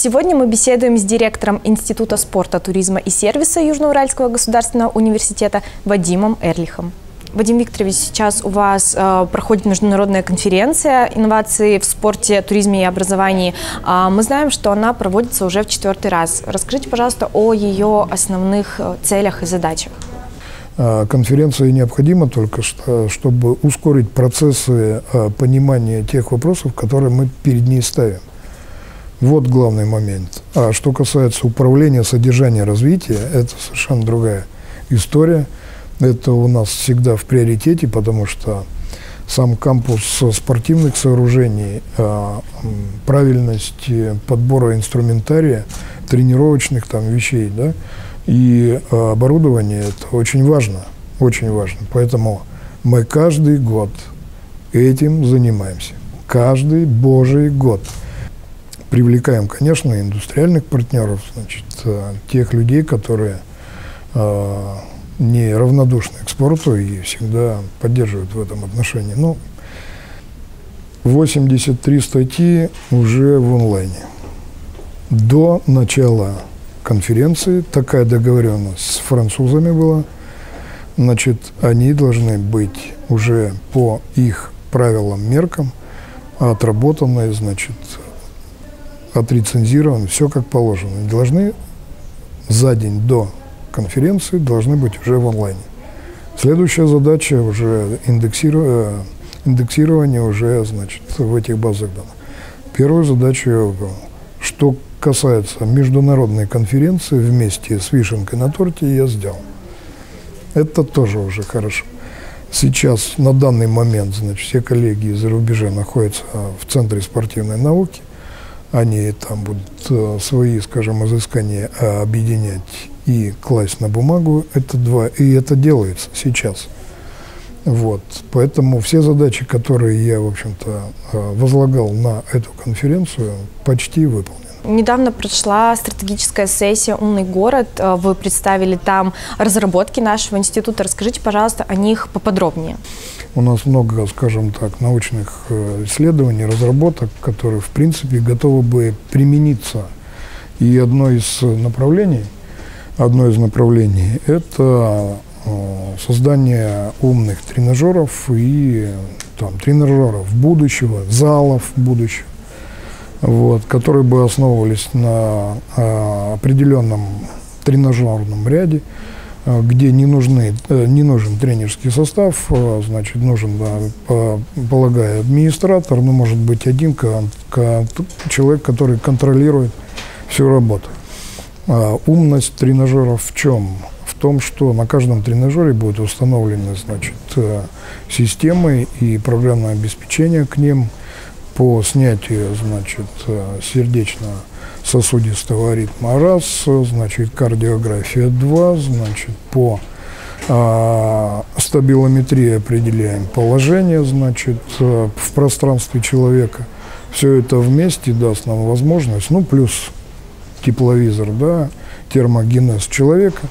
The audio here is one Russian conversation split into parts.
Сегодня мы беседуем с директором Института спорта, туризма и сервиса Южноуральского государственного университета Вадимом Эрлихом. Вадим Викторович, сейчас у вас э, проходит международная конференция инновации в спорте, туризме и образовании. Э, мы знаем, что она проводится уже в четвертый раз. Расскажите, пожалуйста, о ее основных э, целях и задачах. А, конференция необходима только что, чтобы ускорить процессы а, понимания тех вопросов, которые мы перед ней ставим. Вот главный момент. А что касается управления, содержания, развития, это совершенно другая история. Это у нас всегда в приоритете, потому что сам кампус спортивных сооружений, а, правильность подбора инструментария, тренировочных там вещей, да, и а, оборудование – это очень важно, очень важно. Поэтому мы каждый год этим занимаемся. Каждый божий год. Привлекаем, конечно, индустриальных партнеров, значит, а, тех людей, которые э, не равнодушны к спорту и всегда поддерживают в этом отношении. Ну, 83 статьи уже в онлайне. До начала конференции, такая договоренность с французами была. Значит, они должны быть уже по их правилам, меркам, отработанные, значит, отрецензированы, все как положено. Должны за день до конференции должны быть уже в онлайне. Следующая задача уже индексирование, индексирование уже, значит, в этих базах данных. Первую задачу. Что касается международной конференции вместе с вишенкой на торте, я сделал. Это тоже уже хорошо. Сейчас, на данный момент, значит, все коллеги из-за рубежа находятся в Центре спортивной науки. Они там будут э, свои, скажем, изыскания объединять и класть на бумагу. Это два. И это делается сейчас. Вот. Поэтому все задачи, которые я, в общем-то, э, возлагал на эту конференцию, почти выполнены. Недавно прошла стратегическая сессия «Умный город». Э, вы представили там разработки нашего института. Расскажите, пожалуйста, о них поподробнее. У нас много, скажем так, научных э, исследований, разработок, которые, в принципе, готовы бы примениться. И одно из направлений, одно из направлений – это э, создание умных тренажеров и там, тренажеров будущего, залов будущего вот, которые бы основывались на а, определенном тренажерном ряде, где не, нужны, а, не нужен тренерский состав, а, значит, нужен, полагаю, администратор, ну, может быть, один человек, который контролирует всю работу. А, умность тренажеров в чем? В том, что на каждом тренажере будут установлены, значит, э, системы и программное обеспечение к ним – по снятию, значит, э, сердечно-сосудистого ритма раз, значит, кардиография два, значит, по а, стабилометрии определяем положение, значит, э, в пространстве человека. Все это вместе даст нам возможность, ну, плюс тепловизор, да, термогенез человека.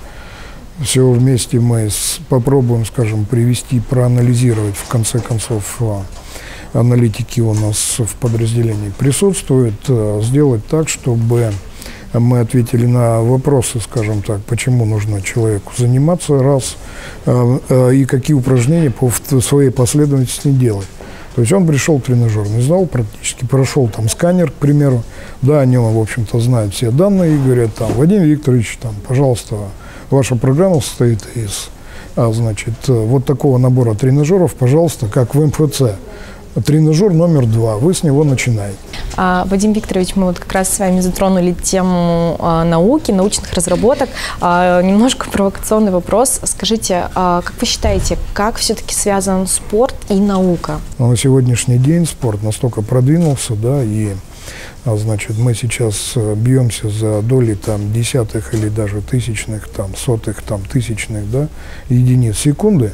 Все вместе мы с, попробуем, скажем, привести, проанализировать, в конце концов, а, аналитики у нас в подразделении присутствуют, э, сделать так, чтобы мы ответили на вопросы, скажем так, почему нужно человеку заниматься, раз, э, э, и какие упражнения по своей последовательности делать. То есть он пришел в тренажерный зал, практически прошел там сканер, к примеру, да, о нем, в общем-то, знают все данные и говорят там, Вадим Викторович, там, пожалуйста, ваша программа состоит из, а, значит, вот такого набора тренажеров, пожалуйста, как в МФЦ тренажер номер два, вы с него начинаете. А, Вадим Викторович, мы вот как раз с вами затронули тему а, науки, научных разработок. А, немножко провокационный вопрос. Скажите, а, как вы считаете, как все-таки связан спорт и наука? Ну, на сегодняшний день спорт настолько продвинулся, да, и а, значит, мы сейчас э, бьемся за доли там десятых или даже тысячных, там сотых, там тысячных, да, единиц секунды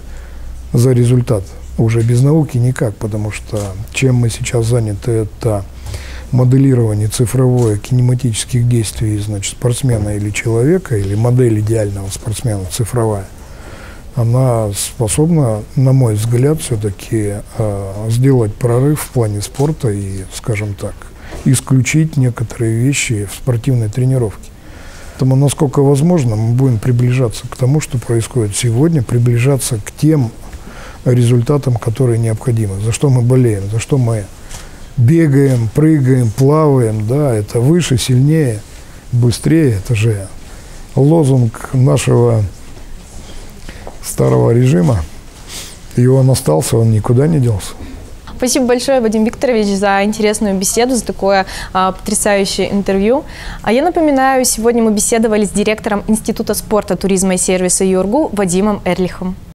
за результат уже без науки никак, потому что чем мы сейчас заняты, это моделирование цифровое кинематических действий значит, спортсмена или человека, или модель идеального спортсмена цифровая, она способна, на мой взгляд, все-таки э, сделать прорыв в плане спорта и, скажем так, исключить некоторые вещи в спортивной тренировке. Поэтому, насколько возможно, мы будем приближаться к тому, что происходит сегодня, приближаться к тем результатам, которые необходимы, за что мы болеем, за что мы бегаем, прыгаем, плаваем, да, это выше, сильнее, быстрее, это же лозунг нашего старого режима, и он остался, он никуда не делся. Спасибо большое, Вадим Викторович, за интересную беседу, за такое а, потрясающее интервью. А я напоминаю, сегодня мы беседовали с директором Института спорта, туризма и сервиса ЮРГУ Вадимом Эрлихом.